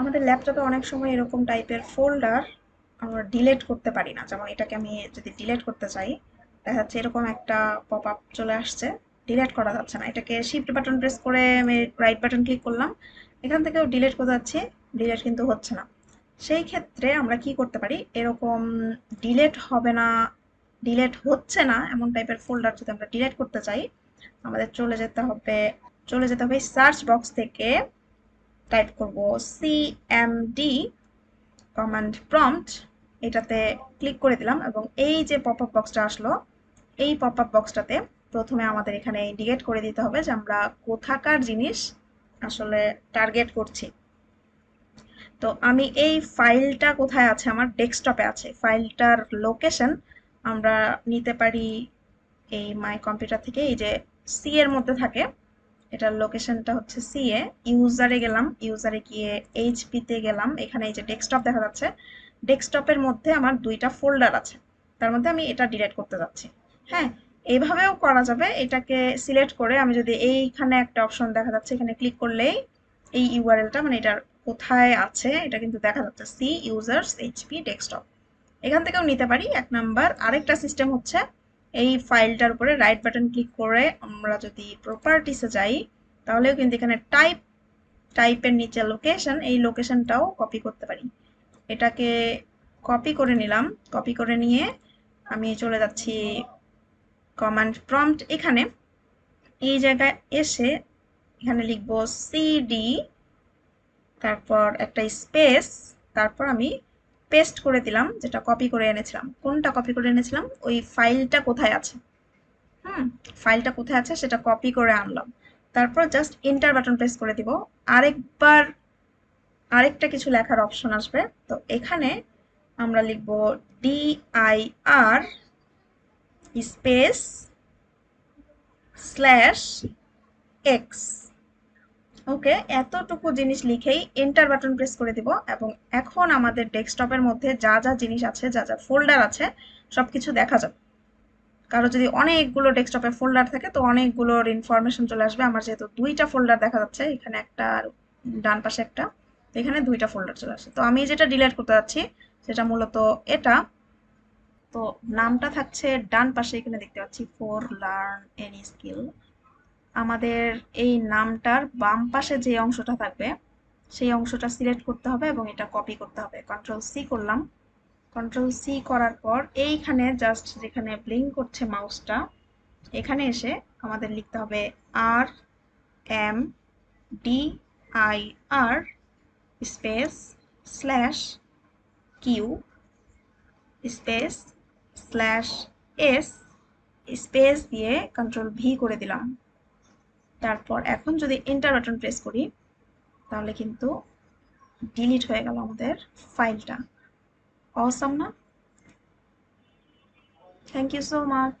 আমাদের ল্যাপটপে অনেক সময় এরকম টাইপের ফোল্ডার আমরা ডিলেট করতে পারি না। যেমন এটাকে আমি যদি ডিলেট করতে চাই, দেখা যাচ্ছে এরকম একটা পপ আপ চলে আসছে ডিলেট করা যাচ্ছে না। এটাকে শিফট বাটন প্রেস করে আমি রাইট বাটন ক্লিক করলাম, এখান থেকেও ডিলেট করতে যাচ্ছি ডিলেট কিন্তু হচ্ছে না। সেই ক্ষেত্রে আমরা কি করতে পারি, এরকম ডিলেট হবে না ডিলেট হচ্ছে না এমন টাইপের ফোল্ডার যদি আমরা ডিলেট করতে চাই, আমাদের চলে যেতে হবে, চলে যেতে হবে সার্চ বক্স থেকে টাইপ করব সিএমডি কমান্ড প্রম্পট এটাতে ক্লিক করে দিলাম এবং এই যে পপ আপ বক্সটা আসলো, এই পপ আপ বক্সটাতে প্রথমে আমাদের এখানে ইন্ডিকেট করে দিতে হবে যে আমরা কোথাকার জিনিস আসলে টার্গেট করছি। তো আমি এই ফাইলটা কোথায় আছে? আমার ডেস্কটপে আছে। ফাইলটার লোকেশন আমরা নিতে পারি এই মাই কম্পিউটার থেকে, এই যে সি এর মধ্যে থাকে। এটার লোকেশনটা হচ্ছে সি এ। ইউজারে গেলাম ইউজারে গিয়ে এইচপিতে গেলাম। এখানে এই যে ডেস্কটপ দেখা যাচ্ছে ডেস্কটপের মধ্যে আমার দুইটা ফোল্ডার আছে। তার মধ্যে আমি এটা ডিলিট করতে যাচ্ছি। হ্যাঁ এইভাবেও করা যাবে। এটাকে সিলেক্ট করে আমি যদি এইখানে একটা অপশন দেখা যাচ্ছে, এখানে ক্লিক করলেই এই ইউআরএলটা মানে এটার কোথায় আছে, এটা কিন্তু দেখা যাচ্ছে সি ইউজার্স এইচপি ডেস্কটপ এখান থেকেও নিতে পারি। এক নাম্বার আরেকটা সিস্টেম হচ্ছে এই ফাইলটার উপরে রাইট বাটন ক্লিক করে আমরা যদি প্রপার্টিসে যাই, তাহলেও কিন্তু এখানে টাইপ টাইপের নিচে লোকেশন এই লোকেশনটাও কপি করতে পারি। এটাকে কপি করে নিলাম। কপি করে নিয়ে আমি চলে যাচ্ছি কমান্ড প্রম্পট এখানে। এই জায়গায় এসে এখানে লিখব সিডি তারপর একটা স্পেস তারপর আমি পেস্ট করে দিলাম, যেটা কপি করে এনেছিলাম। কোনটা কপি করে এনেছিলাম? ওই ফাইলটা কোথায় আছে? হুম ফাইলটা কোথায় আছে সেটা কপি করে আনলাম। তারপর জাস্ট ইন্টার বাটন প্রেস করে দিব। আরেকবার, আরেকটা কিছু লেখার অপশন আসবে। তো এখানে আমরা লিখব DIR space slash X okay, এতটুকু জিনিস লিখেই এন্টার বাটন প্রেস করে দিব এবং এখন আমাদের ডেস্কটপের মধ্যে যা যা জিনিস আছে, যা যা ফোল্ডার আছে সব কিছু দেখা যাবে। কারও যদি অনেকগুলো ডেস্কটপে ফোল্ডার থাকে, তো অনেকগুলোর ইনফরমেশন চলে আসবে। আমার যেহেতু দুইটা ফোল্ডার দেখা যাচ্ছে, এখানে একটা আর ডান পাশে একটা এখানে দুইটা ফোল্ডার চলে আসে। তো আমি যেটা ডিলিট করতে যাচ্ছি, সেটা মূলত এটা। তো নামটা থাকছে ডান পাশে, এখানে দেখতে পাচ্ছি ফোর লার্ন এনি স্কিল আমাদের এই নামটার বাম পাশে যে অংশটা থাকবে, সেই অংশটা সিলেক্ট করতে হবে এবং এটা কপি করতে হবে। কন্ট্রোল সি করলাম। কন্ট্রোল সি করার পর এইখানে জাস্ট যেখানে ব্লিঙ্ক করছে মাউসটা এখানে এসে আমাদের লিখতে হবে R M D I R space slash Q space slash S space দিয়ে কন্ট্রোল ভি করে দিলাম। তারপর এখন যদি এন্টার বাটন প্রেস করি, তাহলে কিন্তু ডিলিট হয়ে গেল আমাদের ফাইলটা অসাম না? Thank you so much